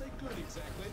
say good exactly.